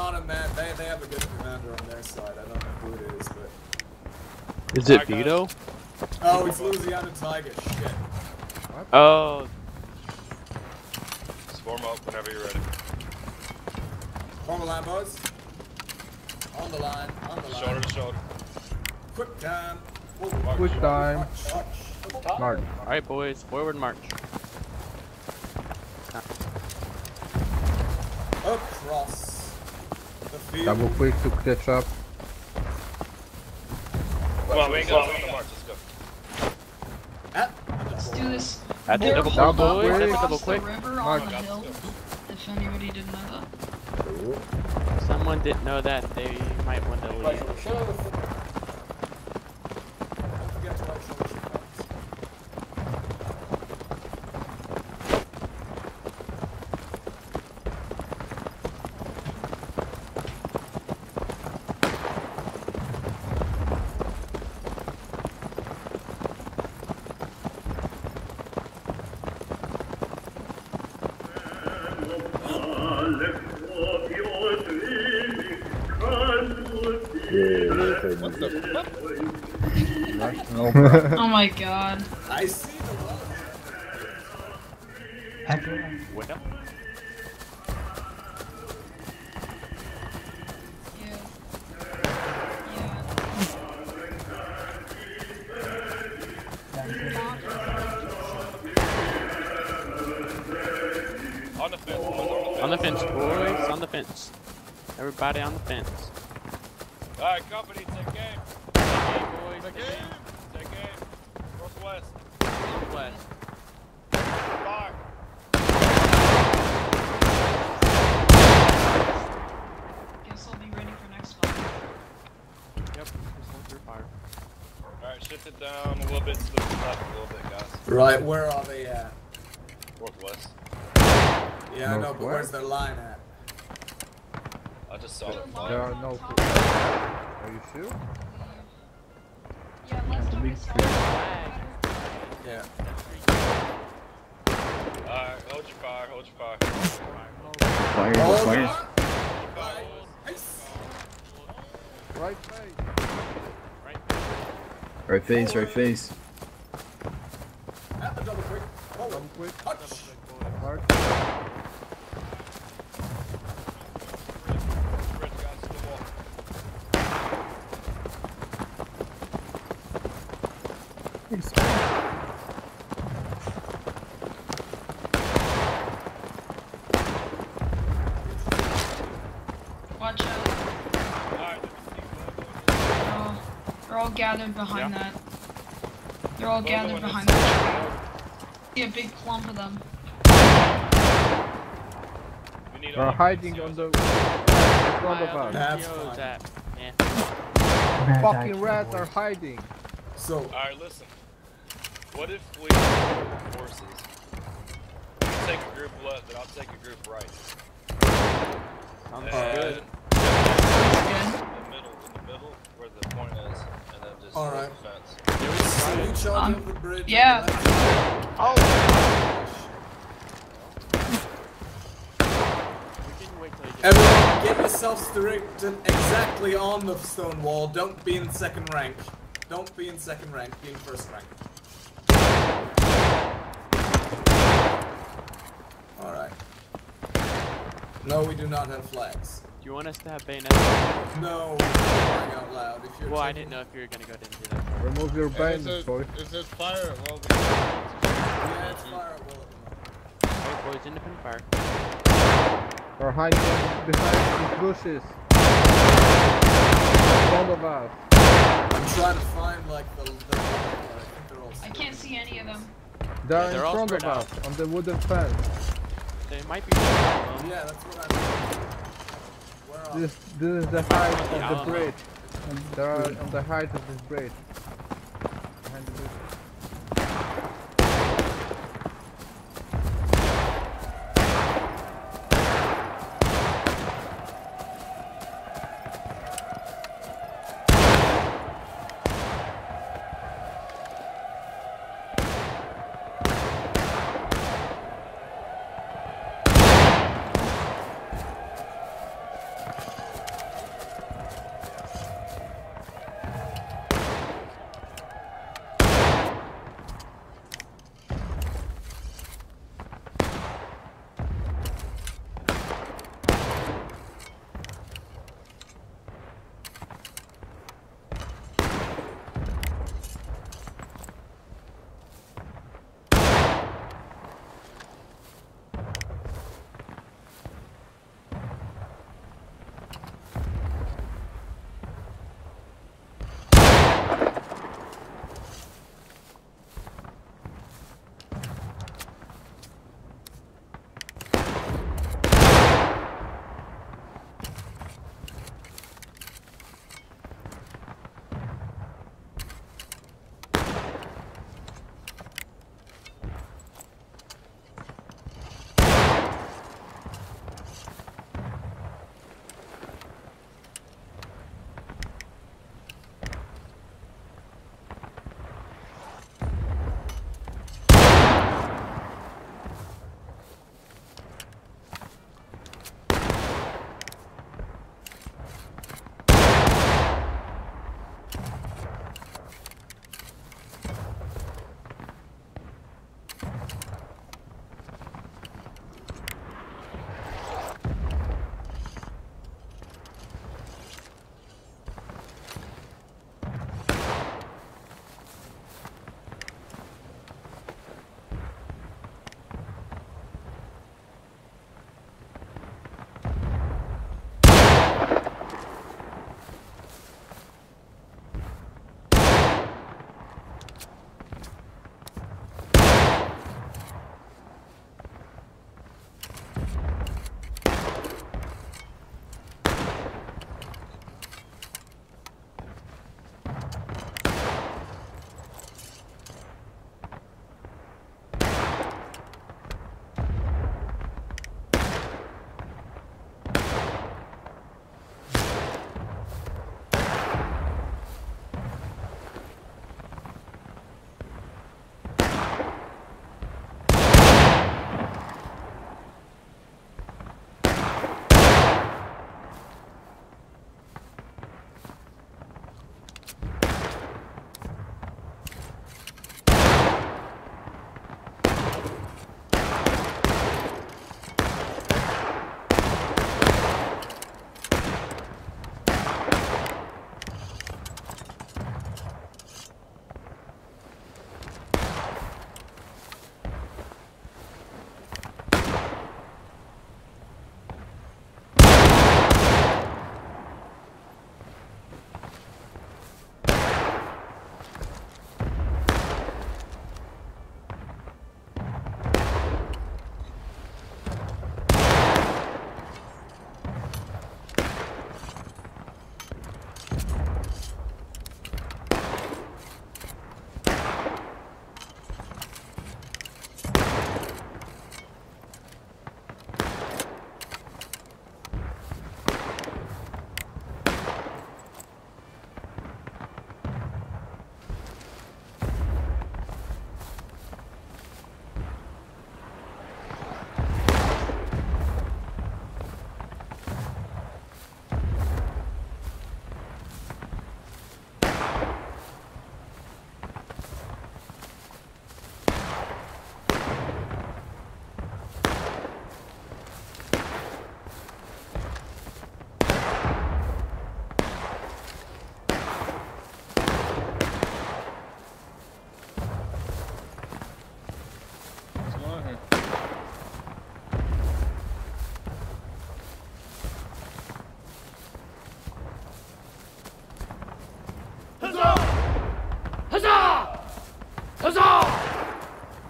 on him, man. They, they have a good commander on their side. I don't know who it is, but... Is it Vito? Oh, it's Louisiana Tiger. Shit. Oh, Swarm up whenever you're ready. On the line, boys. On the line. On the line. Shoulder to shoulder. Quick time. Quick time. March. Mark. alright boys, forward march. Across the field. Double quick to catch up. Come on, we ain't got time to march. Let's go. At Let's do this. That's a They're double Double quick, boys. quick. That's a double quick. river Mark. on the hill. If anybody didn't know that. Someone didn't know that. They might want to leave. Forget to like show us your cards. Oh my god. I see the love. Well, Yeah. Yeah. On the fence. boys, on the fence, boys. On the fence. Everybody on the fence. Alright, company, take game. Hey, boys. Take game. Take game. Northwest. West. Fire. Guess I'll be ready for next one. Yep. Just hold your fire. Alright, shift it down a little bit to the left a little bit, guys. Right, where are they at? Northwest. Yeah, I know, but Northwest? where's their line at? I just saw them fly. There are no. Are you sure? Yeah, let's do Big this. tree. Yeah. Alright, hold your fire, hold your fire. Fire, Oh, fire. God. Fire. Nice. Right face. Right face, right face. At the double quick. Hold Double on. quick. Touch. Mark. Bridge, guys, to the wall. Watch out. Alright, let me see. They're all, they're all gathered behind that. They're all gathered behind that tree. See a big clump of them. We need They're all hiding PCOs. on the in front of us. That's fine. Yeah. Fucking rats are hiding. So, Alright, listen. What if we forces? You take a group left, and I'll take a group right. Sounds And good. Good. The middle, in where the point is, and then just All hold the fence. so charge Um, over the bridge. yeah. Oh. We can wait till you get Everyone, get yourself directed exactly on the stone wall. Don't be in second rank. Don't be in second rank. Be in first rank. All right. No, we do not have flags. Do you want us to have bayonets? No, crying out loud. If you're Well, I didn't know if you were gonna go into that. Remove your bayonets, bandits, boy. it says fire. Well, Yeah, it's fire at will at. Alright, boys, independent fire. They're hiding behind these bushes. In front of us. I'm trying to find like the. the I think they're all. I can't see any of them. They're Yeah, in they're all front of spread us on the wooden fence. They might be. alone. Yeah, that's what I'm. Are? This this is the height of the bridge. They're on the height of this bridge.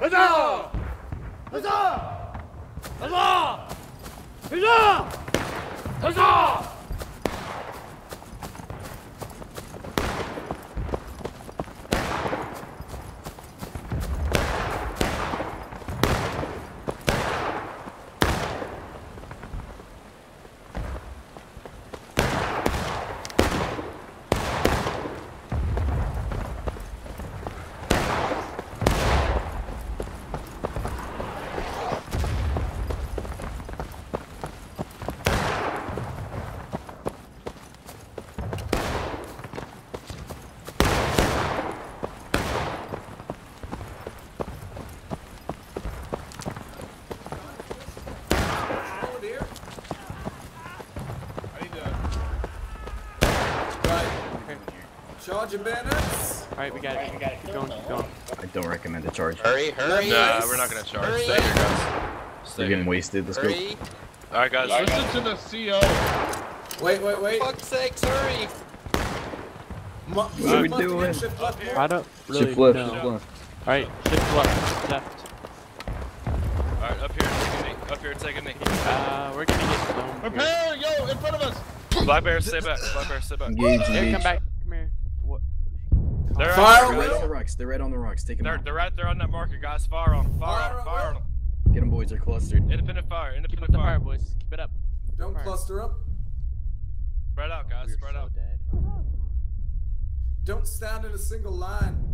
가자! 가자! 가자! 가자! 가자! Charge your bayonets. Alright, we got it. We got it. Keep going, keep going. I don't recommend a charge. Hurry, hurry. Nah, we're not gonna charge. Hurry. Stay here, guys. We're getting wasted. Let's go. All right, guys. Listen to the CO. Wait, wait, wait. For Fuck's sakes, hurry. Mu- What are we shift left doing? again, shift left. I don't really Shift left, know. shift left. Alright, shift left. Left. All right, up here, take a knee. Up here, taking a knee. Uh, we're gonna get stoned. here. Prepare, yo, in front of us. Black bear, stay back. Black bear, stay back. Engage, Here, come back. They're right on the rocks. Take them They're out. they're right there on that marker, guys. Fire on, 'em, fire Fire on, 'em, fire on. 'em. Get them, boys. They're clustered. Independent fire, Keep independent up the fire, fire. boys. Keep it up. Don't Fire. cluster up. Spread out, guys. We're Spread so out. dead. Don't stand in a single line.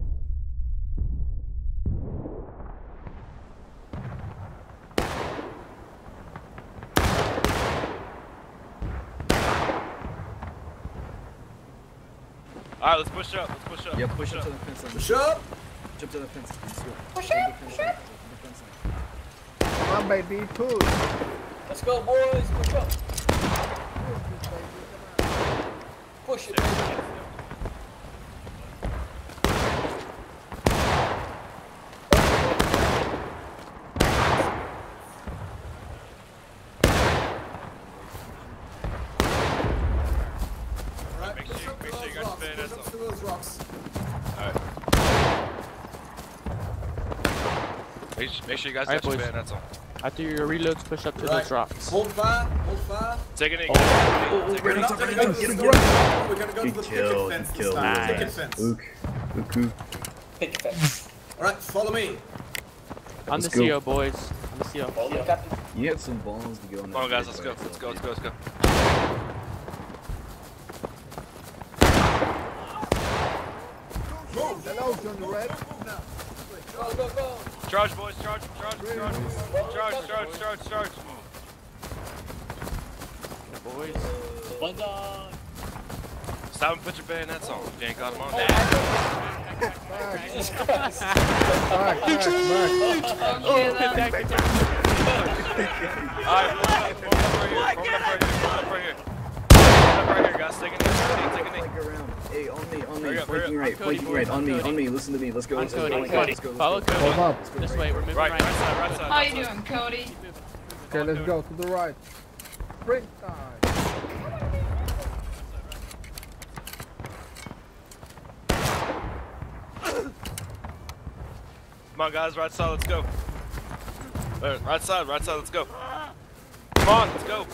All right, let's push up. Let's push up. Yeah, let's push up up to the fence line. Push up. Jump to the fence. Let's go. Push up, push up. The fence line. Come on, baby, push. Let's go, boys. Push up. Push it. Right, Make push sure- up to make sure those you got your rocks. Push bayonets up up. to those rocks. All right. Make, sure you guys Alright, got your boys. bayonets on. After your reloads, push up to Right. those rocks. Hold fire. Hold fire. Take a knee. Oh. Take a knee. We're not gonna go to the Get him, stone get wall. We're gonna go to the kill, picket fence this kill. time. Picket Nice. fence. Ook. Ook. Pick your fence. Alright, follow me. On the Let's go. CO, boys. On the CO. Follow me, Captain. You have some balls to go on Come on, guys. Let's go. Let's go. Let's go. Let's go. Hello, Johnny Red. Go, go, go. Charge, boys. Bayonets on. You ain't got them on. Jesus Christ. Back, back, back. Okay, then. Alright, form up, form right here. Form up right here. Form up right here. Form up right here, guys. Take a knee. Take a knee. Take a around. Hey, on me, on me. Hurry up, hurry Flanking right, flanking right. On on me, on me. Listen to me. Let's go. On Let's go. Cody. Let's go. Cody. Let's go. let's Follow go. Cody. Hold up. This way, we're moving Right, right. right side, right side. How right you side. doing, Cody? Okay, let's go to the right. Sprint time. Come on, guys. Right side. Let's go. Right side. Right side. Let's go. Come on. Let's go.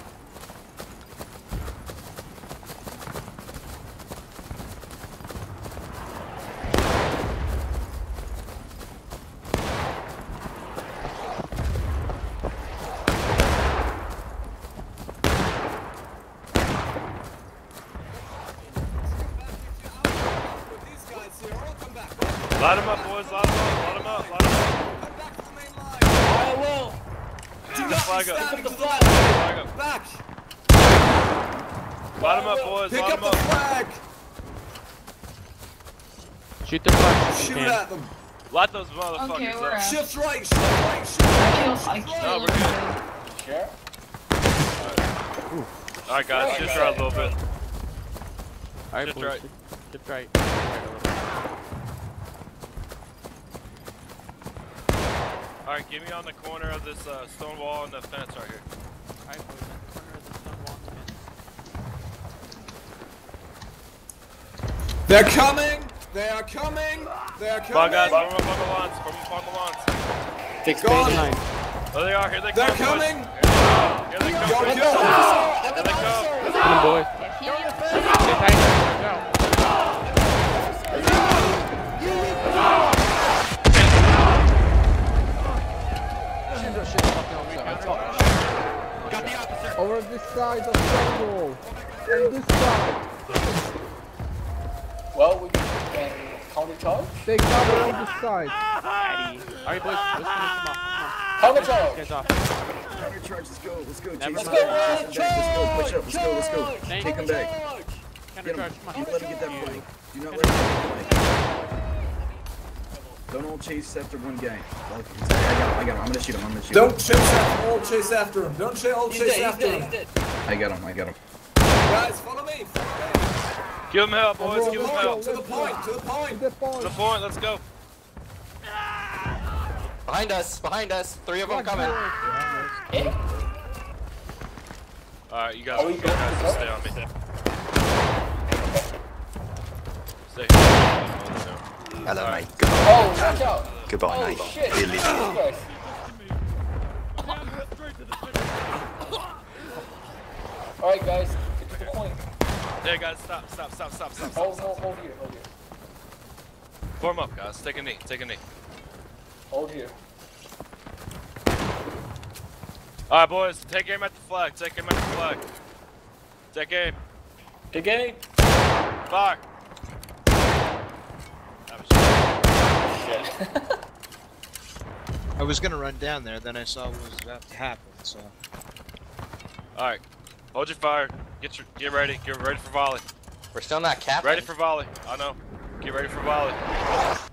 Light them up, boys. Light them up. Flag up. standing Pick to up the the left. Flag up. Back. Light them up, boys. Pick Light up the flag. Shoot the flags. if Shoot at them. Light those motherfuckers Okay, we're up. out. Shift right. Shift right. Shift I right. kill, I kill No, we're him. Sure. Alright, guys. Shift right a little bit. Alright, Shift right. Shift, shift right. Right a little bit. Alright, get me on the corner of this uh, stone wall and the fence right here. Alright, boys. On the corner of the stone wall and fence. They're coming. They are coming! They are Come on, guys. coming! Form up on the lawns. Form up on the lawns. Fix Gone. base. Nine. Oh, they are. Here they They're come. boys. coming! Here they come. Go, Here they go! come. Here they come. Come on, boys. Get tight. Over this side of the wall. On this side. Well, we can counter charge. Take cover on this side. Alright, boys. Let's finish them off. Counter Come on. charge. Guys off. Charge, let's go, let's go. Never Chase mind. him back, chase him back, let's go, push up, let's go, let's go. Take him back. Counter Get him. charge. Come on. Don't let him get that flank. Do not let him get that flank. Don't all chase after one guy. Like, I got him, I got him. I'm gonna shoot him, I'm gonna shoot him. Don't chase after all chase after him. Don't ch- all He's chase dead, he's after dead, him. he's dead. I got him, I got him. Guys, follow me. Follow me. Give them help, boys. Give them Point, help. to the point. To the point. To the point. point. Let's go. Behind us, behind us. Three of them coming. Alright, you guys, oh, Are we you going guys to just go? stay on me. Oh. Stay here. Hello, Alright. mate. Goodbye, Oh, watch out. goodbye Oh, mate. shit. Dearly. Jesus Alright, guys. Get to the point. Hey guys, stop, stop, stop, stop, stop, stop. Hold, hold, hold here, hold here. Form up, guys. Take a knee. Take a knee. Hold here. All right, boys. Take aim at the flag. Take aim at the flag. Take aim. Good game. Fire. That was Shit. I was gonna run down there, then I saw what was about to happen, so. All right. Hold your fire. Get your get ready. Get ready for volley. We're still not capping. Ready for volley. I know. Get ready for volley.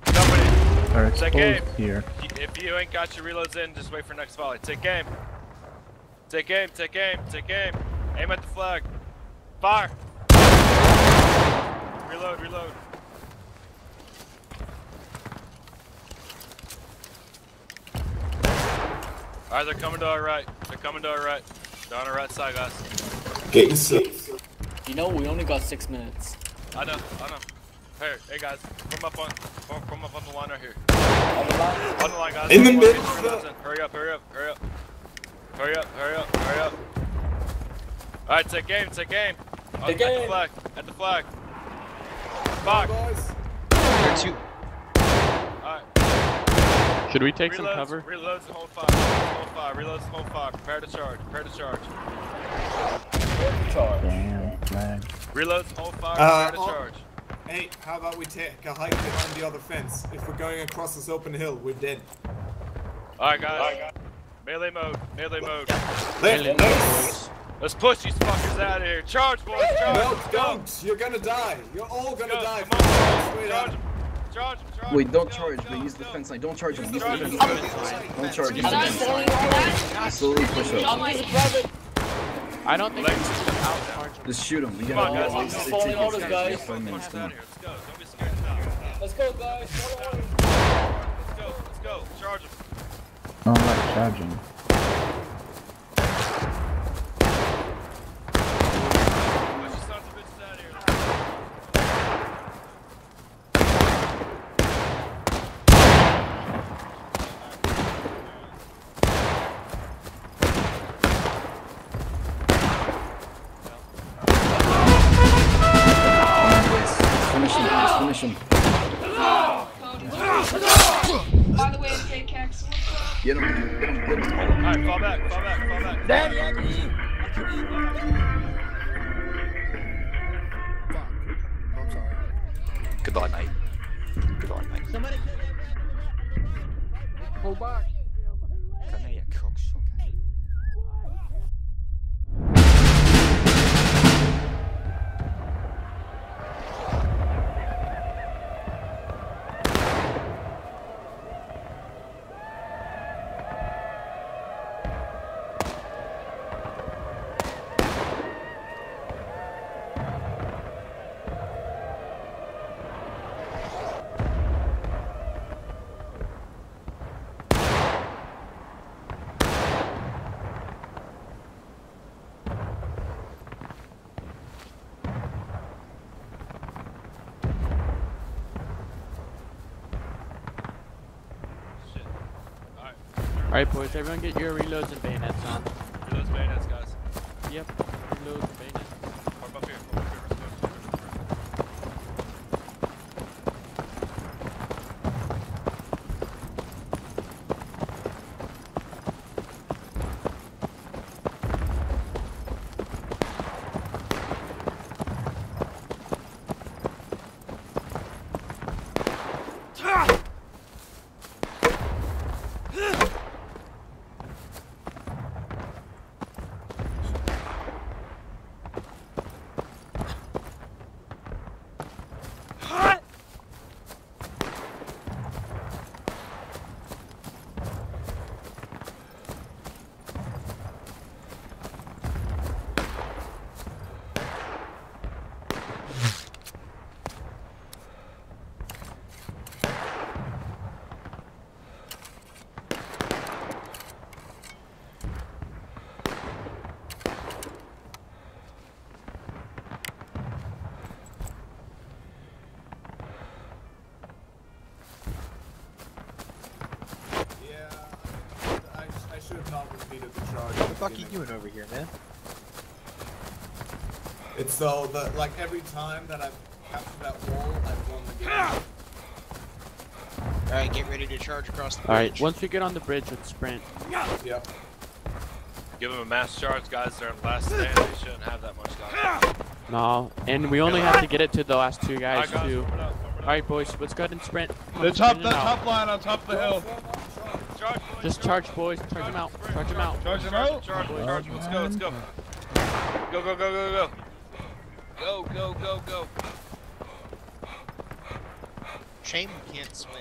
Company. Are Take aim. here. If you ain't got your reloads in, just wait for next volley. Take aim. Take aim. Take aim. Take aim. Aim at the flag. Fire. Reload. Reload. All right, they're coming to our right. They're coming to our right. They're on our right side, guys. Get yourself. You know, we only got six minutes. I know. I know. Hey, hey guys, come up on, come, come up on the line right here. On the line. On the line, guys. In the middle. get your reloads in. Hurry up, hurry up, hurry up. Hurry up, hurry up, hurry up. Alright, take game, take aim. Oh, Take at the flag, at the flag. Fuck. Boys. There are two. Alright, Should we take some cover? reloads and hold fire. Reloads and hold fire. Reloads and hold fire. Prepare to charge. Prepare to charge. Charge. Damn, flag. Reloads and hold fire. Uh, Prepare to oh. charge. Hey, how about we take a hike behind the other fence? If we're going across this open hill, we're dead. Alright, guys. Melee mode. Melee mode. Melee let's, Let's push these fuckers out of here. Charge, boys. Charge. no, Let's go. don't! You're gonna die. You're all gonna Go, die. come on, Straight Charge up. him. Charge. Charge Wait, don't go, charge, let's but use the let's fence line. Don't charge him. Use the fence line. Don't charge. Use the Guys, fence falling line. off that. Slowly push up. I'm just private. I don't think Legs. we should outcharge them. Just shoot him. We Come on, got guys. like Let's six seconds. We guys. got five minutes. Come on. Let's go. Don't be scared to die. Let's go, guys. Let's go. Let's go. Charge him. I don't like charging. Alright, boys, everyone get your reloads and bayonets on. Do those bayonets, guys. Yep, reloads and bayonets. Form up here. Form up here. Let's go, let's go, let's go. Yeah, I, I, I should have not repeated the charge. What the fuck are you doing over here, man? It's so the like every time that I've captured that wall, I've won the game. Alright, get ready to charge across the bridge. Alright, once we get on the bridge, let's sprint. Yep. Give them a mass charge, guys. They're in last stand. They shouldn't have that much, guys. No, and we only have to get it to the last two guys, Alright, guys, too. form it up, form it up. Alright, boys, let's go ahead and sprint. The top, the top line on top of the hill. Charge, boys, Just charge, boys. Charge them out. Charge them out. Charge them Charge, out. charge, charge. Let's go, let's go. Go, go, go, go, go. Go, go, go, go. Shame you can't swim.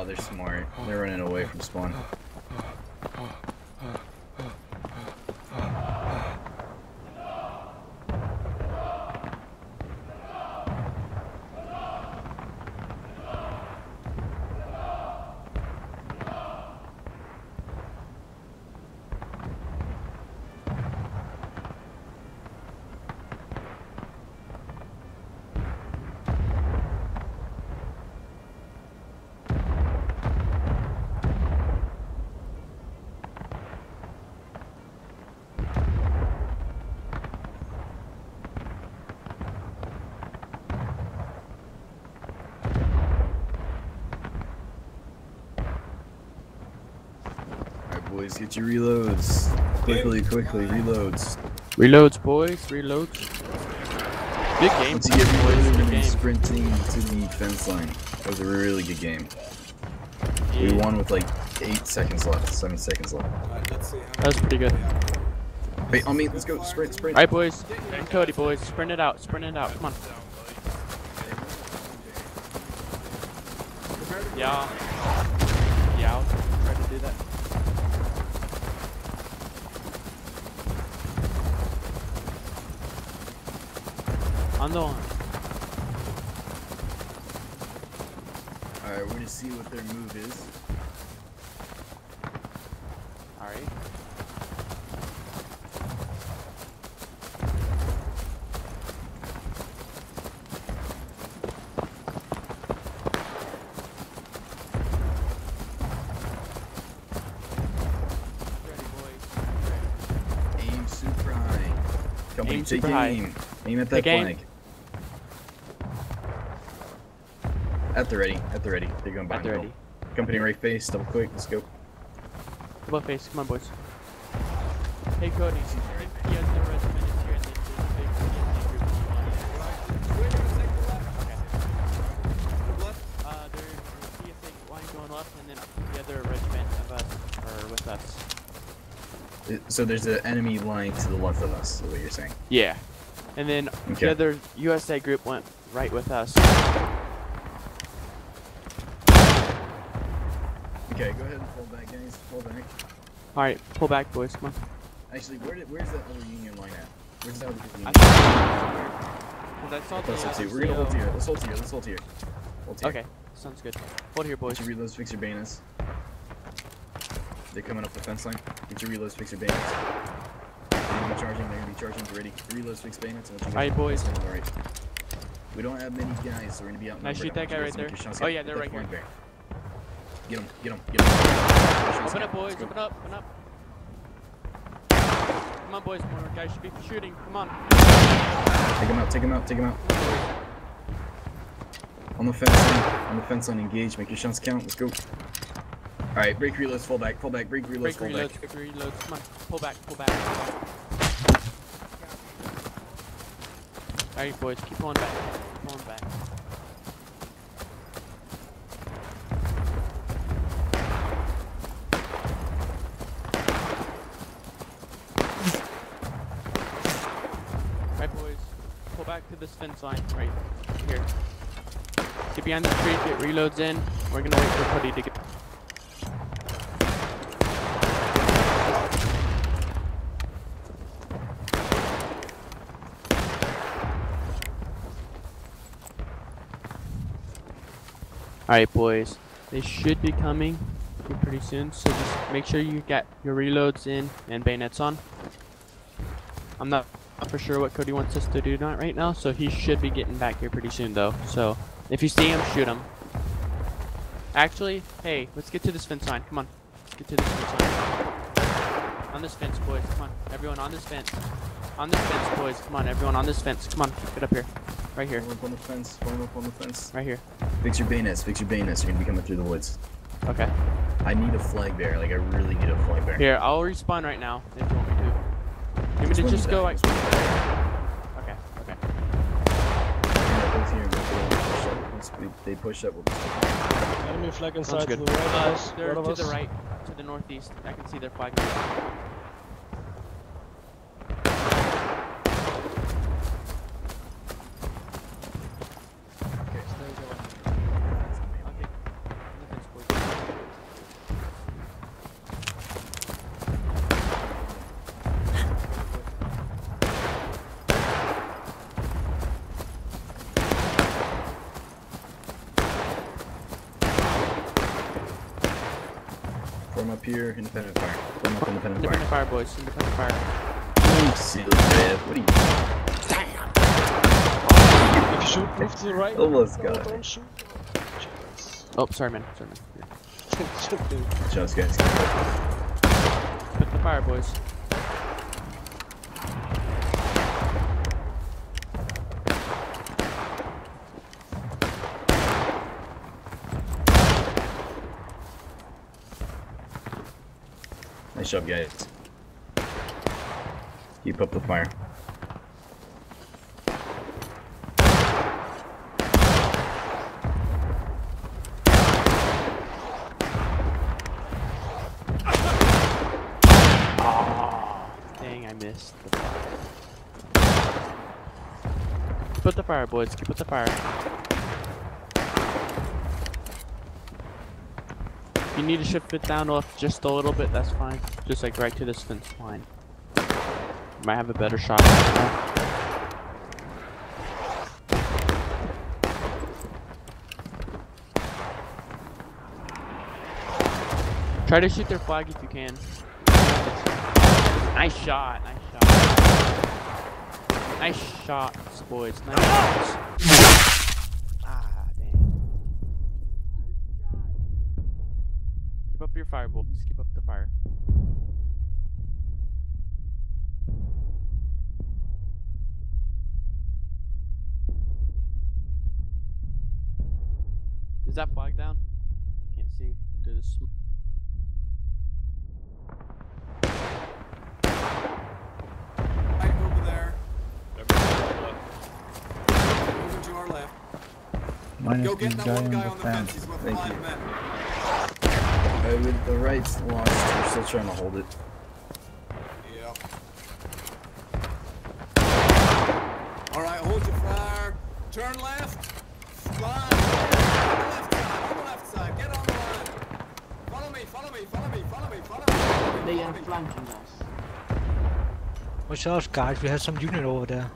Oh, they're smart. They're running away from spawn. Alright, boys, get your reloads. Quickly, quickly, reloads. Reloads, boys. Reloads. Good game. Once you get boys. Good reloaded, game. sprinting to the fence line. That was a really good game. We won with like 8 seconds left, 7 seconds left. Alright, let's see how That was pretty good. Wait, on me, let's go, sprint, sprint. Alright, boys. And Cody, boys. Sprint it out. Sprint it out. Come on. Yeah. Yeah, I'll try to do that. Ando. Alright, we're gonna see what their move is. Alright. Aim super aim high. Aim. at that flank. At the ready. At the ready. They're going At behind the the ready. hill. Company right face. Double quick. Let's go. Double face. Come on, boys. Hey, Cody. I think the other regiment is here, and then there's a big PSA group if you want it. We're gonna take the left. Okay. The left. There's a PSA line going left, and then the other regiment of us are with us. So there's an enemy line to the left of us. Is what you're saying? Yeah. And then Okay. the other USA group went right with us. Okay, go ahead and fall back, guys. Fall back. Alright, pull back, boys. Come on. Actually, where did, where's that other Union line at? Where's that other Union? Line? I saw Let's hold here. We're gonna hold here. Let's hold here. Let's hold here. Hold here. Okay, sounds good. Hold here, boys. Get your reloads, fix your bayonets. They're coming up the fence line. Get your reloads, fix your bayonets. They're gonna be charging, they're gonna be charging, get ready. Reloads, fix bayonets, Alright, boys. Alright. We don't have many guys, so we're gonna be out. I shoot that guy right there? Oh, yeah, they're right here. Get him, get him, get him. Open up, boys. Open up. Open up. Come on, boys. More guys should be shooting. Come on. Take him out, take him out, take him out. On the fence line, on the fence line, engage, make your shots count, let's go. Alright, break reloads, fall back, fall back, break reloads, Break fall reloads. back. Break reloads. Come on. Pull back. Pull back. Pull back. Alright, boys. Keep pulling back. Keep pulling back. Right, boys. This fence line right here. Get behind the tree, get reloads in. We're gonna wait for Cody to get. Alright, boys. They should be coming pretty soon, so just make sure you get your reloads in and bayonets on. I'm not not for sure what Cody wants us to do not right now, so he should be getting back here pretty soon though. So if you see him, shoot him. Actually, hey, let's get to this fence line. Come on. Let's get to this fence line. On this fence, boys. Come on. Everyone on this fence. On this fence, boys. Come on, everyone on this fence. Come on. Get up here. Right here. Form up on the fence, form up on the fence. Right here. Fix your bayonets, fix your bayonets, you're gonna be coming through the woods. Okay. I need a flag bearer, like I really need a flag bearer. Here, I'll respawn right now if you want me to. You want me to just go like. that? Okay, okay. Yeah, both here, both here, push up. Once we- they push up, we'll just Enemy flag Sounds inside to the right Uh, they're to the right, to the northeast. I can see their flag. Okay. On the fence, boys. form up here, independent fire. Form up independent fire. Independent fire, boys. Independent fire. You silly Rev, what are you If you shoot, move to the right. Almost No, got it. Oh, sorry, man. Sorry, man. Here. Just guys. Put the fire, boys. Nice job, guys. Keep up the fire. Dang, I missed the fire. Keep up the fire, boys. Keep up the fire. You need to shift it down off just a little bit, that's fine. Just like right to this fence line. Might have a better shot. Try to shoot their flag if you can. Nice shot, nice shot. Nice shots, boys, boys. Nice ah, dang. Keep up your fire, boys. Keep up the fire. Is that flag down? I can't see. There's smoke. Minus Go get that guy on the on the fence. fence. He's with Thank five you. men. Uh, with the right's lost, we're still trying to hold it. Yeah. Alright, hold your fire. Turn left. Line. On the left side. On the left side. Get on the line. Follow me. Follow me. Follow me. Follow me. Follow me. They are flanking us. Watch out, guys. We have some unit over there.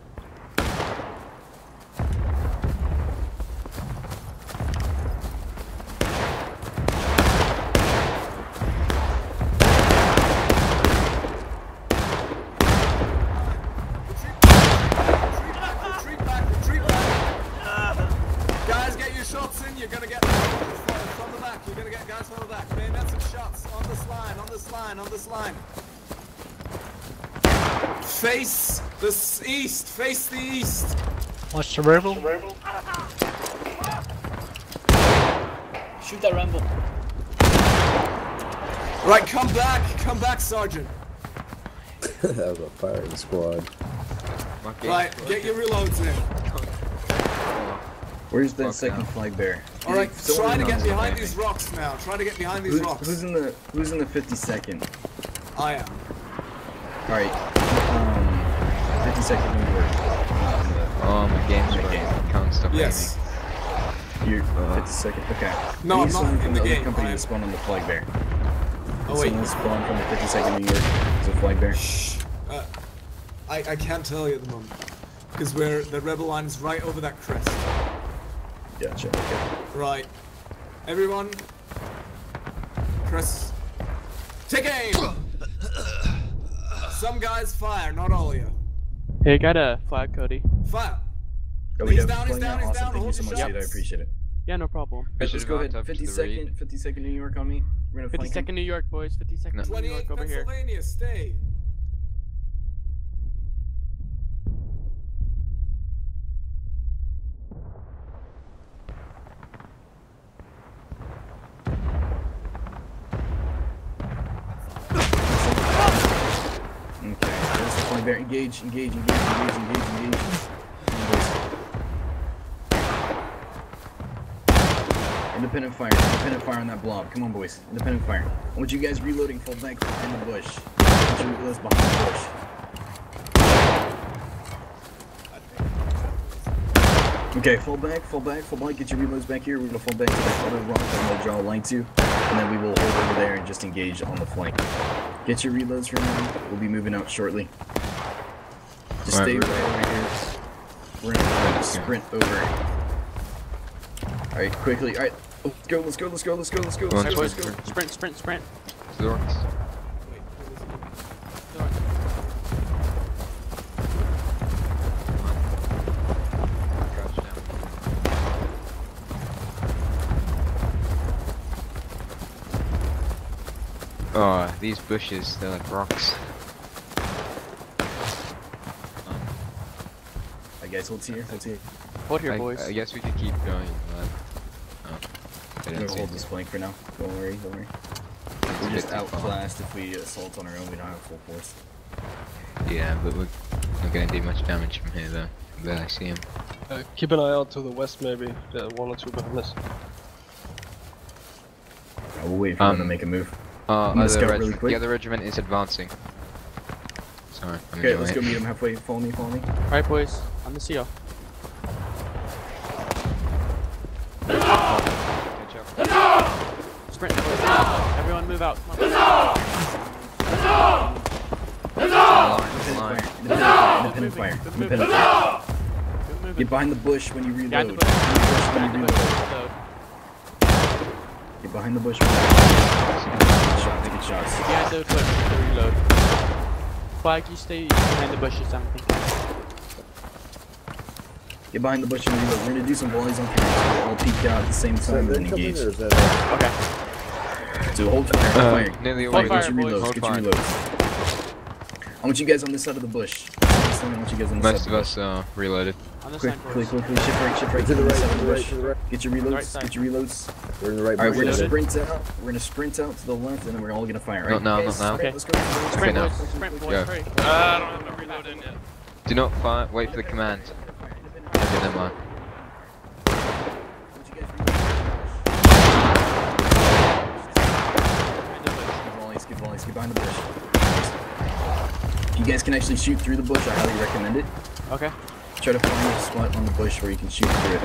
Watch the. Shoot that Rambo. Right, come back. Come back, Sergeant. that was a firing squad. Right, get your reloads in. Where's that Fuck second no. flag bear? All right, try to get behind thing. these rocks now. Try to get behind these Who's, rocks. who's in the Who's in the 52nd? I am. All right. Um, 52nd New York. Oh, my game's My game. Can't stop Yes. You're Uh. 52nd. Okay. No, We I'm not in from the the game, company I'm- to spawn on the flag bear. Oh wait. Someone spawn from the 52nd New York as a flag bear. Shh. Uh, I I can't tell you at the moment because we're the rebel line is right over that crest. Gotcha. Okay. Right. Everyone. Press. Take aim. Some guys fire, not all of you. Hey, got a flag, Cody. Fire. Oh, He's down, he's down, now? he's Awesome. down. Thank you so much, dude. I appreciate it. Yeah, no problem. Right, let's go ahead. 52nd, 52nd New York on me. We're gonna 52nd New York, boys. 52nd New York over here. Pennsylvania, stay. Okay, there's the flag bear. Engage, engage, engage, engage, engage, engage. Independent fire, independent fire on that blob. Come on, boys. Independent fire. I want you guys reloading full back behind the bush. I want you reloads behind the bush. Okay, fall back, fall back, fall back. Get your reloads back here. We're gonna fall back to that other rock that I'm gonna draw a line to, and then we will hold over there and just engage on the flank. Get your reloads for now. We'll be moving out shortly. Just stay right over here. We're gonna sprint over. Alright, quickly. Alright, let's go, let's go, let's go, let's go, let's go, Come on, let's go, Alright, let's go. Sprint, sprint, sprint. To the rocks. Crouch down. Oh, these bushes, they're like rocks. Alright guys, hold here, hold here. Hold here, I, boys. I guess we could keep going, but... I I'm gonna hold this flank for now. Don't worry, don't worry. We're a just bit too far. outclassed if we assault on our own, we don't have full force. Yeah, but we're not gonna do much damage from here though. But I see him. Uh, keep an eye out to the west, maybe. There are one or two behind us. I will wait for them to Um, make a move. Uh, I'm other scout really regiment, quick. the other regiment is advancing. Sorry, I'm Okay, let's wait. go meet him halfway. Follow me, follow me. Alright, boys. On the seal. Catch up. Sprint, boys. Everyone move out. Come on. Line, line. Independent fire, independent fire, Good independent moving. fire. Good moving. Get behind the bush when you reload. Behind the Get bush. behind the bush when Behind you the reload. Reload. Get behind the bush. when you reload. Good shots, good shots. Behind the bush. to Reload. Flag, you stay behind the bush or something. Get behind the bush and reload. We're gonna do some volleys on camera so we're all peeked out at the same time they and engage. or is that Okay. So hold fire, hold Uh, fire. nearly fire, Get your reloads, get your reloads. I want you guys on this side of the bush. Honestly, I want you guys on this Most of of the bush. us are reloaded. On Quick, side, quick, quick, quick, shift right, shift right. To the right, to the the right, to the right. Get your reloads. side. Get your reloads. We're in the right All right, we're gonna sprint out. We're gonna sprint out to the left, and then we're all gonna fire. Right? Not now, Guys, not now. Okay. Let's go. Sprint, now. boys. Sprint, boys. Go. Hurry. Uh, I don't have my reload in yet. Do not fire. Wait for the command. Okay, never mind. Want you guys Skip volley, skip volley, skip behind the bush. If you guys can actually shoot through the bush, I highly recommend it. Okay. Try to find a spot on the bush where you can shoot through it.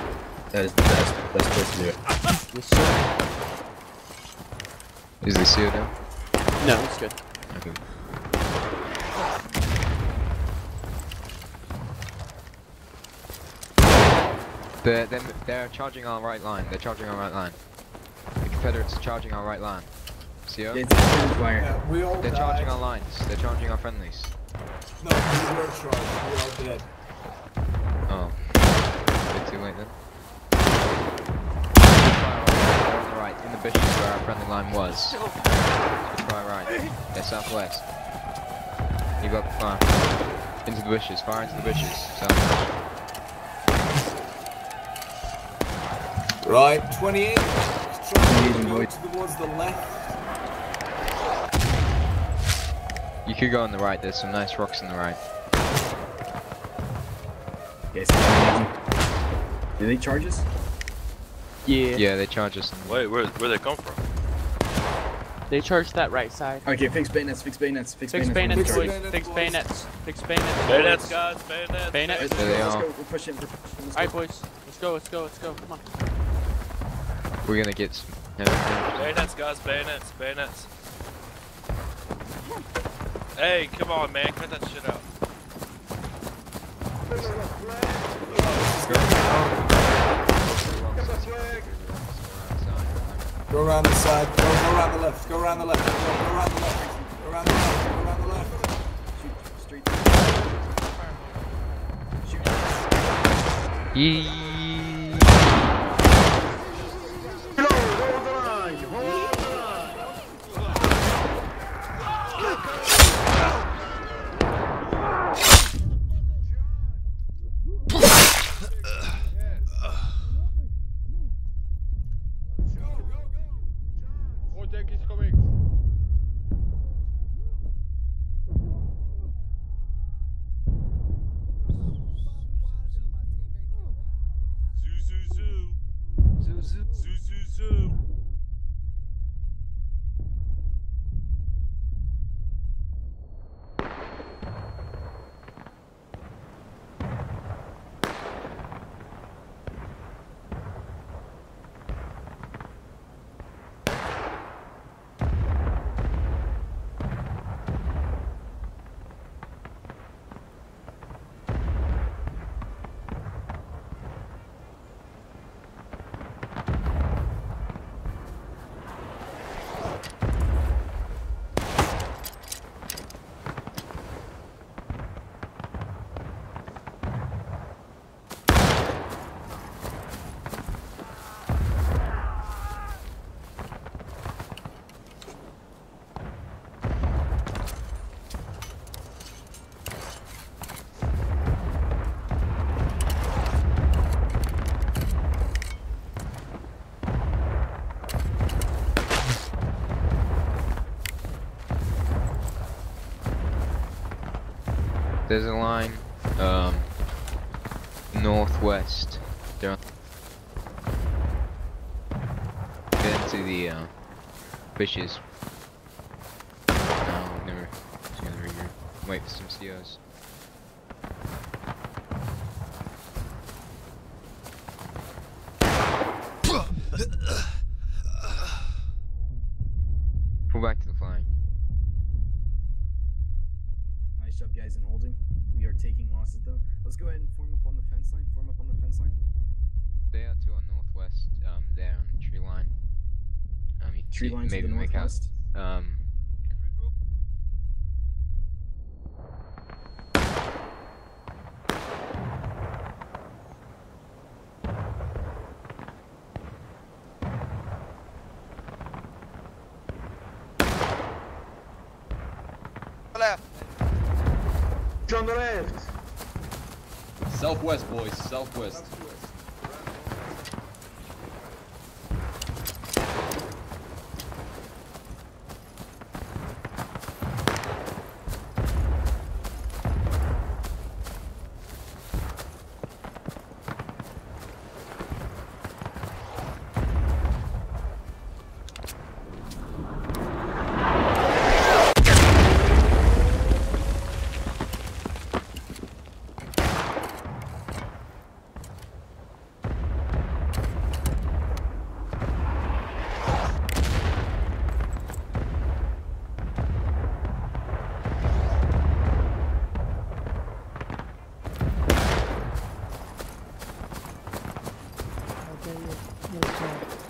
That is the best, best place to do it. Yes, sir. Is the CO down? No, it's good. Okay. They're, they're, they're charging our right line. They're charging our right line. The Confederates are charging our right line. CO? Yeah, it's a fire. Yeah, we all They're died. charging our lines. They're charging our friendlies. No, we were charged. We all dead. Oh. A bit too late then. They're on the right, in the bushes where our friendly line was. Try right. They're southwest. You got the fire. Into the bushes, fire into the bushes. Southwest. Right, 28. Try to go towards the left. You could go on the right, there's some nice rocks on the right. Guys, engaging. Did they charge us? Yeah. Yeah, they charge us. Wait, where where they come from? They charge that right side. Okay, fix bayonets, fix bayonets, fix, Fix bayonets. bayonets, on the boys. Fix bayonets. Fix bayonets. Bayonets, guys, bayonets. Bayonet. Let's, There they let's are. go, we're pushing, we're pushing. Let's Alright, boys. Let's go, let's go, let's go. Come on. We're gonna get some heavy damage. Bayonets, guys, bayonets, bayonets. Hey, come on, man, cut that shit out. Go around the side. Go, go around the left. Go around the left. Go, go around the left. Go around the left. Go around the left. Shoot straight. Yee. There's a line, um, northwest. On. Get into the, uh, bushes. No, never. Wait for some COs. Pull back to the flying. Nice job, guys, in holding. We are taking losses, though. Let's go ahead and form up on the fence line. Form up on the fence line. They are to our northwest. Um, they're on the tree line. Um, you can Tree to the northwest. Um, Left. On the left. Southwest, boys. Southwest.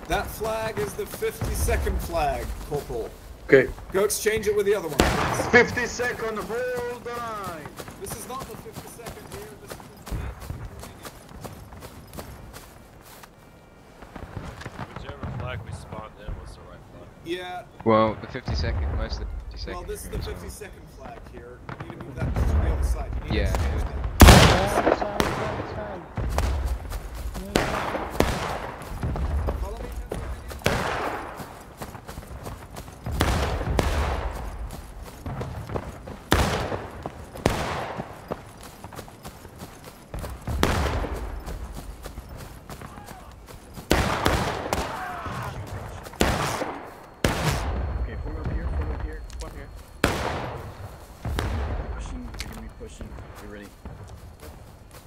That flag is the 52nd flag, Corporal. Okay. Go exchange it with the other one. 50 second, hold the line. This is not the 52nd here. This is Whichever flag we spawned in was the right flag. Yeah. Well, the 52nd, most of the 52nd. Well, this is the 52nd flag here. You need to move that to the other side. You need Yeah. to- Okay, form up here, form up here. Form here. Pushing, you're gonna be pushing. Get ready.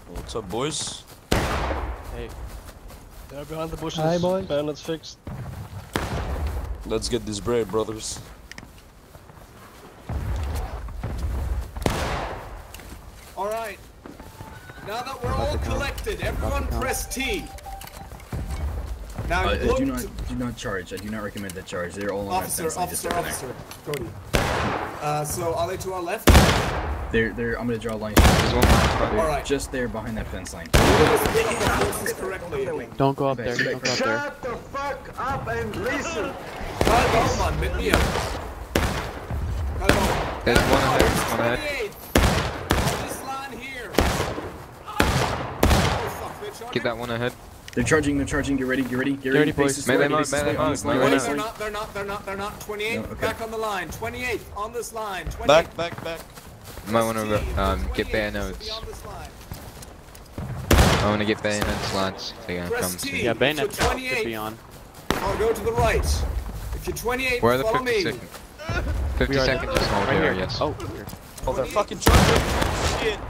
What's up, boys? Hey. They're behind the bushes. Hi, boys. Bandits fixed. Let's get this bread, brothers. All right. Now that we're all collected, everyone press T. Now Uh, look do not to- do not charge. I do not recommend that charge. They're all on officer, that fence line officer, officer, Cody. Uh, so are they to our left? There. They're they're. I'm gonna draw a line. All right. Just there behind that fence line. Forces correctly. again. Don't go up there. Don't go up there. Shut the fuck up and listen. Kyle Baumann mit mir. Kyle There's one ahead, one ahead. 28th. This line here. Charging. That one ahead. They're charging. They're charging. Get ready. Get ready. Get ready. boys. Face this Melee way, mode, melee mode, this line, melee on Wait, this they're not, they're not, they're not, they're not. 28th, No, okay. back on the line. 28th, on this line. 28th. Back, back, back. You might want to um, get bayonets. on this line. I want to get bayonets, lads. If they're gonna come T. soon. Yeah, bayonet So should be on. I'll go to the right. If you're 28, Where are the follow me. 50 second? 50 We are second, just hold right here, here. yes. Oh, here. Oh, they're fucking charging. Shit.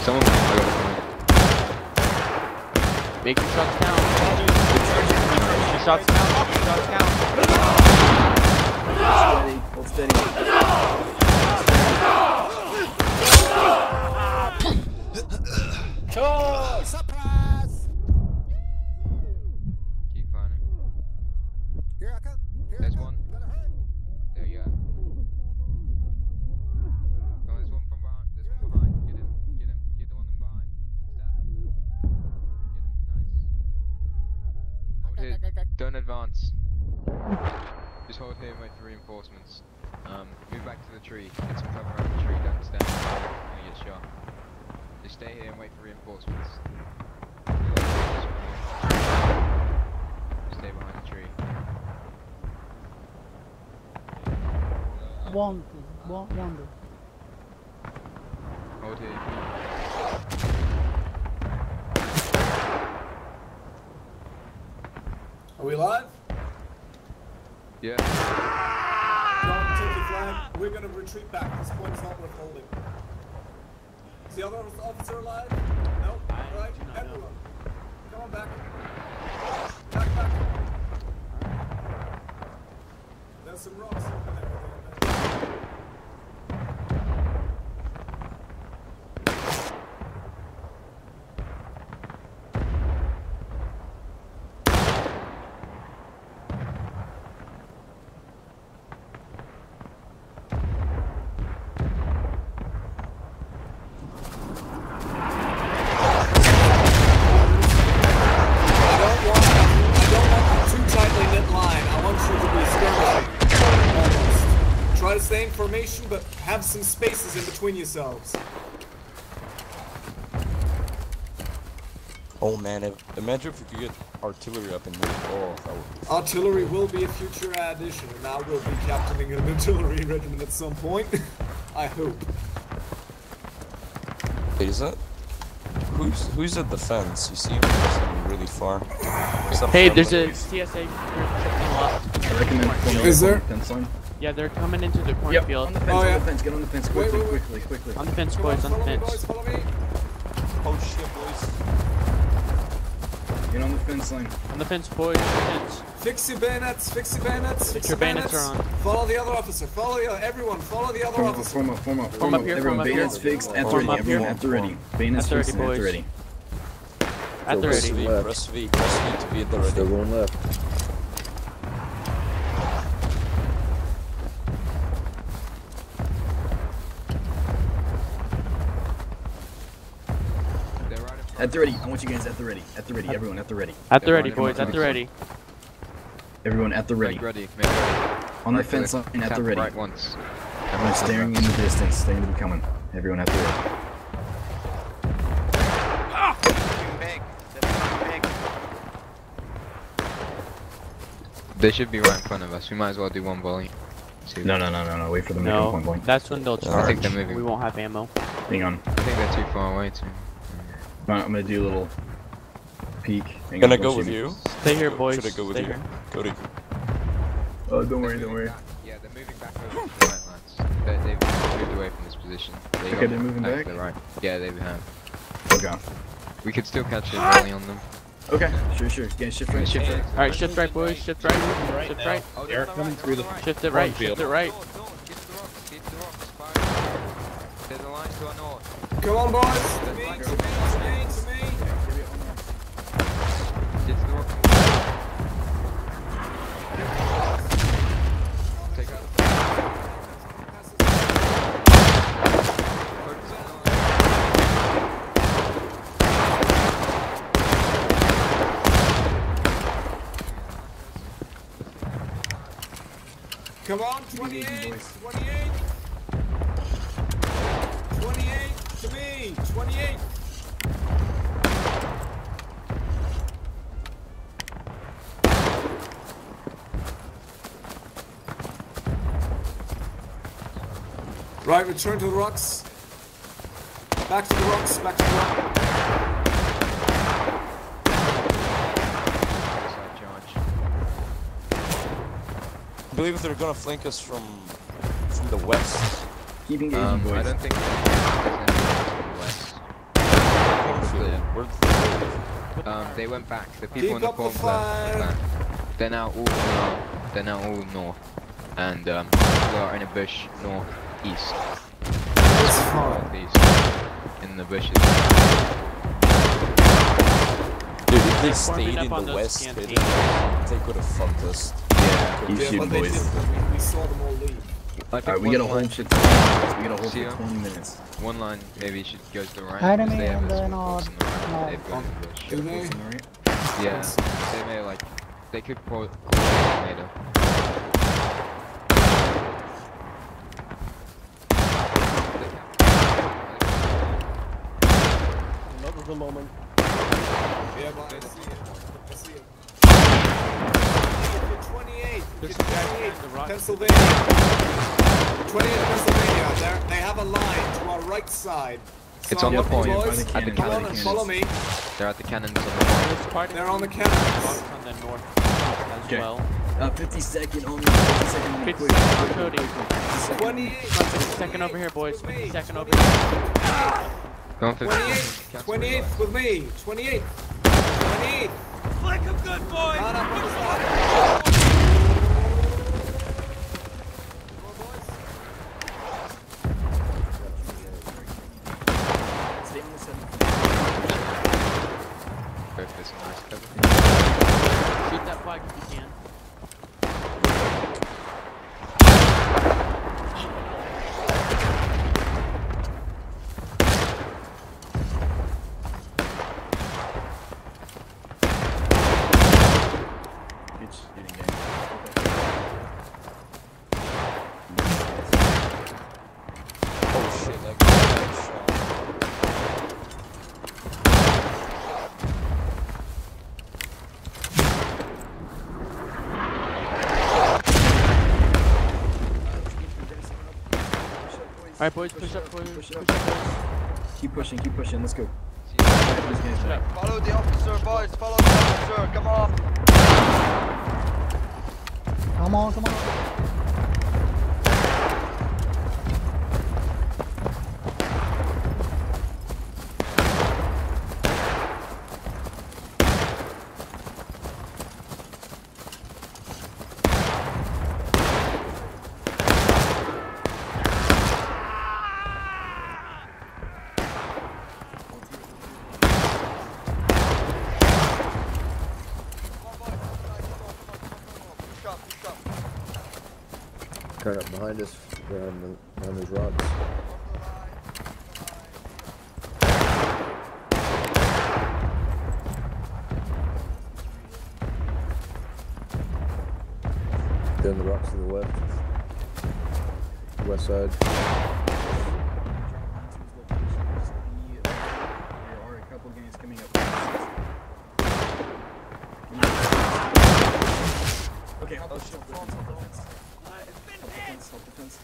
Someone, I got it. Make your shots count. Your shots count. Your shots count. Hold steady. Hold steady. Keep finding. Here I come. Here There's I come. one. Better hurry. There you go. Oh, there's one from behind. There's one behind. Get him. Get him. Get the one in behind. Stab him. Get him. Nice. Hold here. Don't advance. Just hold here and wait for reinforcements. Um, move back to the tree. Get some cover around the tree. Don't stand there. You're gonna get shot. Just stay here and wait for reinforcements. Stay behind the tree. One, one, one. Hold here. Are we live? Yeah. Don't take your flag. We're gonna retreat back. This point's not worth holding. Is the other officer alive? No? Alright, everyone. Come on back. Back, back. There's some rocks over there. Have some spaces in between yourselves. Oh man, if, imagine if we could get artillery up in here. Oh, that would be Artillery will be a future addition, and I will be captaining an artillery regiment at some point. I hope. Is that... Who's, who's at the fence? You see him really far. Hey, there's a TSA. I reckon Is there? The fence line. Yeah, they're coming into the Yep, cornfield. on the fence, Oh, on yeah. the fence, get on the fence, Wait, quickly, wait, wait. quickly, quickly. On the fence, Come on, boys, on the follow me, fence. boys, follow me. Oh shit, boys. Get on the fence line. On the fence, boys. On the fence. Fix your bayonets, fix your bayonets, fix your your bayonets are on. Follow the other officer, follow the other, everyone, follow the other Form up, officer. form up, form up, Form form up up. here, Everyone, form up here. bayonets fixed, at the Form ready, up here. everyone, at the ready. Bayonets At the fixed, ready, and at the boys. ready. At the Press ready. V, Left. press V, press V to be at the Still ready. going left. At the ready. I want you guys at the ready. At the ready. Everyone at the ready. At the ready, running boys. At the the ready. Everyone at the ready. Make ready. Make ready. On the Right fence line at the ready. Right once. Everyone staring in the distance. They're gonna be coming. Everyone at the ready. They should be right in front of us. We might as well do one volley. See No, no, no, no, no. Wait for them to come No, point blank. that's when they'll Yeah, I think they're moving. We won't have ammo. Hang on. I think they're too far away too. Alright, I'm gonna do a little peek. Hang Can on, I go with me. you? Stay here, boys. Should I go with Stay you? here. Cody. Oh, don't worry, They're don't worry. back- Yeah, they're moving back over to the right, lads. They, they've moved away from this position. They okay, they're moving back back? To the right. Yeah, they have. Okay. We could still catch a volley on them. Okay, sure, sure. Get shift right, shift right. Alright, shift right, boys. Shift right. Shift right. Oh, They're coming through the Shift it right. cornfield. Shift it right. Get to the rocks, get to the rocks, fire. There's a line to our north. Come on, boys, to me, to me, to me, to me. Get to the rocks. Take out. Focus on the- Come on, 28, 28. 28 to me, 28. Right, return to the rocks. Back to the rocks, back to the rocks. Side charge. I believe they're gonna flank us from from the west. Keep engaging, Um, boys. I don't think there's anything to the west. Cornfield. Where Um, they went back. The people Keep in the up the went back. They're now all north. They're now all north, and um, we are in a bush northeast. It's fine. Northeast, in the bushes. Dude, if they stayed in the west, they, they could have fucked us. Yeah. Keep Yeah, shooting, boys. We, we saw them all leave. Alright, we one got a line, hold shit. We got a hold See for 20 minutes. one line maybe you should go to the right. Enemy because they have in a the swift north, course on the right. north. They've got a bush. Do they? What's on? Yeah, they may like, they could pull. it later. Love of the moment. Yeah, but I see it. I see it. There's some guys 28, the rock. Pennsylvania. 28 Pennsylvania. They're, they have a line to our right side. It's on the Stop, point. boys. By the Come cannon, on by follow me. They're at the cannons on the right. There's quite a They're on the cannons. rocks on the north as Okay. well. Uh, 50 second on me. 50 second 50 Quick. second for Cody. 28. 50 second over here, boys. 50 second over here. Go on, 50. 28. Cancel 28 reload. with me. 28. 28. Like a good boy. Line up on the side. Stay on the seven. Go for some nice cover. Shoot that flag if you can. Good shooting, gang. Alright, boys, push up, boys. Push up, boys. Keep pushing, keep pushing. Let's go. Follow the officer, boys. Follow the officer. Come on. Come on, come on. Push up, push up. Turn up behind us, behind, the, behind those rocks. Down the rocks to the left. West side. There are a couple guys coming up. Okay, help us. Help defense, help defense. Help defense, help defense.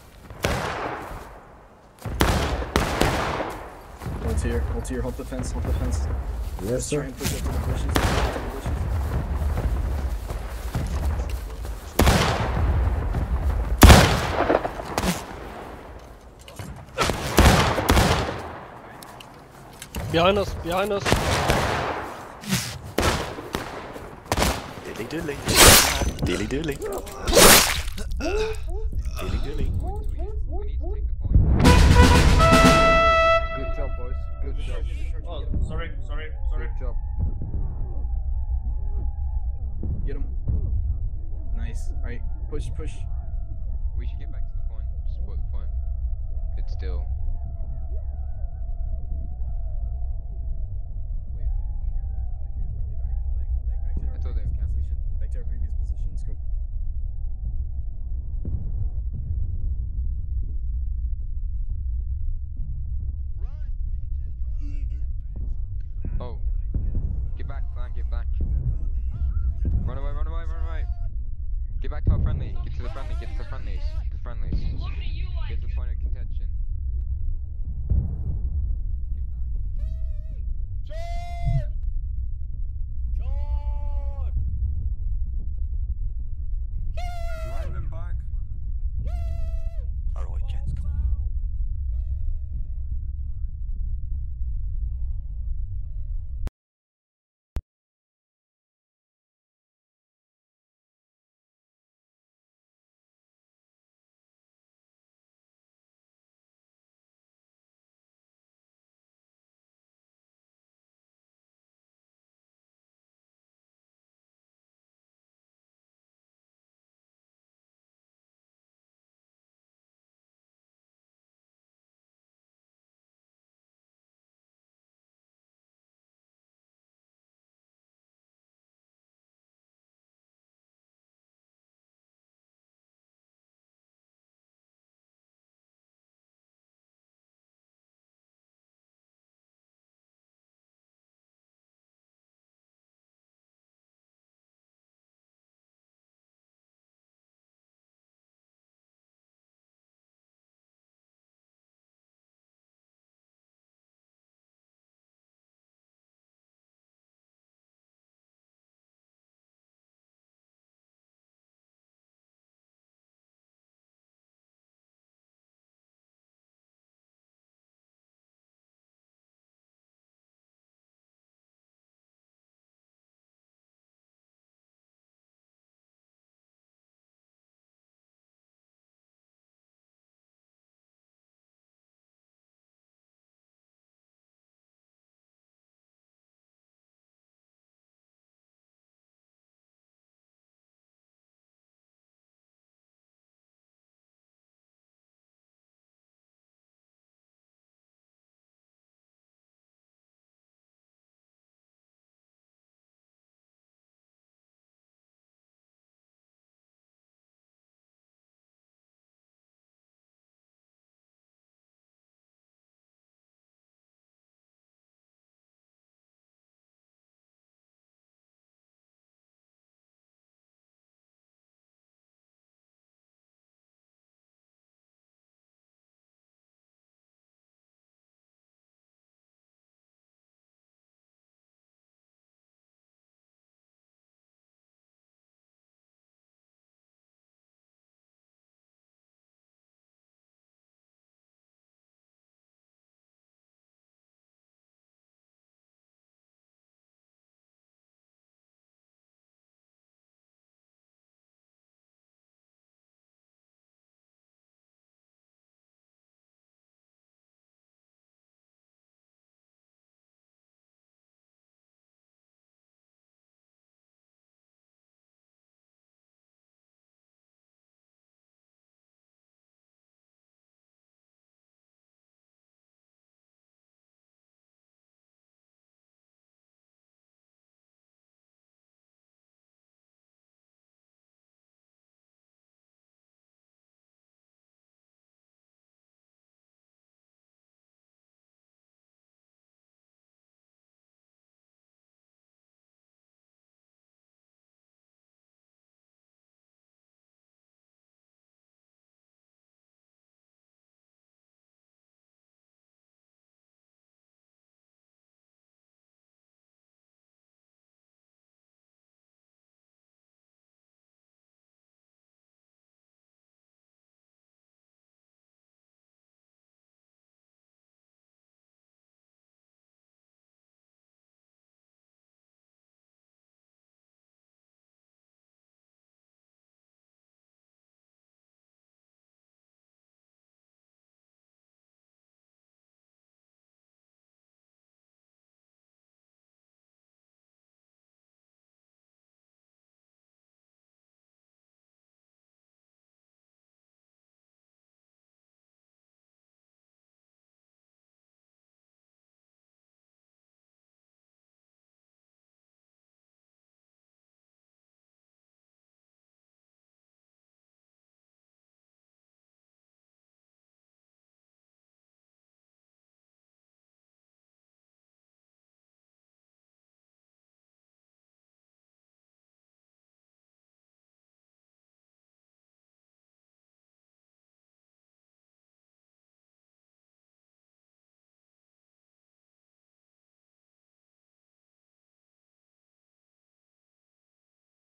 Hold here, hold here, help defense, help defense. Yes, Let's try and push up to the bushes. push up to the bushes. Behind us, behind us. Dilly dilly. Dilly dilly.